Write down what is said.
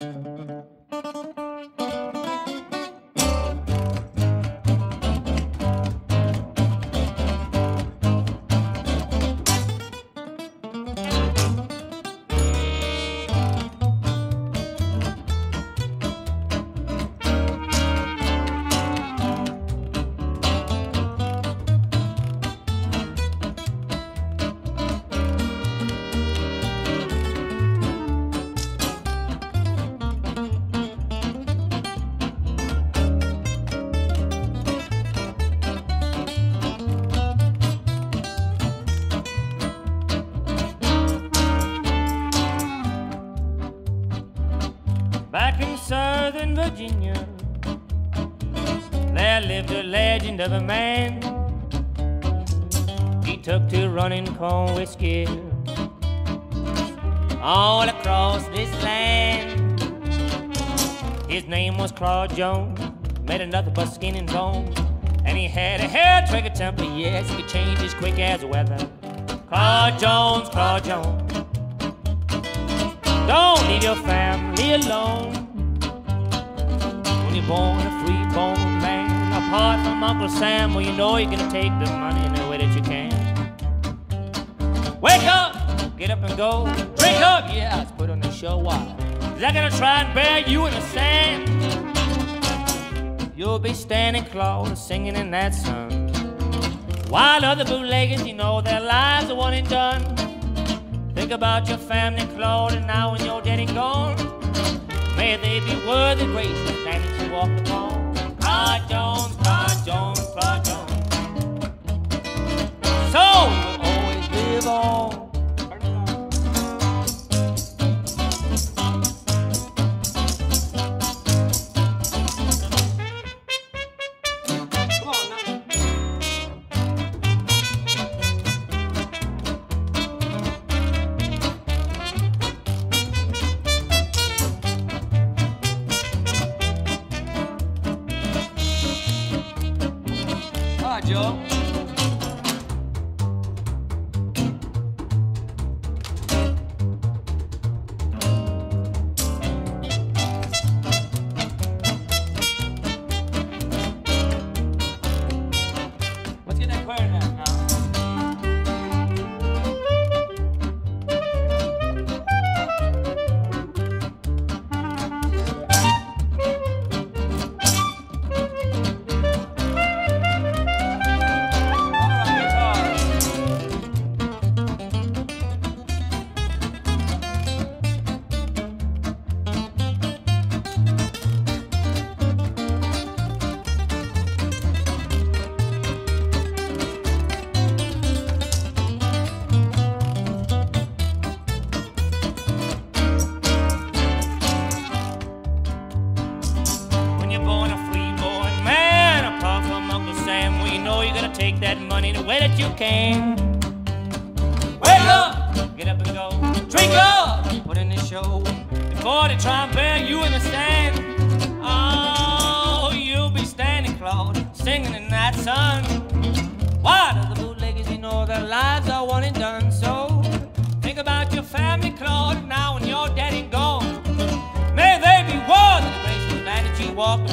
Back in Southern Virginia, there lived a legend of a man. He took to running corn whiskey all across this land. His name was Claude Jones, made another but skin and bone. And he had a hair trigger temper, yes, he could change as quick as weather. Claude Jones, Claude Jones. Don't leave your family alone. You're born a free born man, apart from Uncle Sam, well, you know you're gonna take the money in the way that you can. Wake up, get up and go. Drink up, yeah, let's put on the show. Why? Is that gonna try and bury you in the sand. You'll be standing Claude singing in that sun. While other bootleggers, you know, their lives are one and done. Think about your family, Claude, and now when you're dead and gone, may they be worthy grace that you walked upon. Claude Jones, Claude Jones, Claude Jones. All take that money the way that you can. Wake up, get up and go. Drink up, put in the show. Before they try and bury you in the sand. Oh, you'll be standing, Claude, singing in that sun. Why do the bootleggers, you know, their lives are one and done? So think about your family, Claude, now when you're dead and gone. May they be grace of the that you walked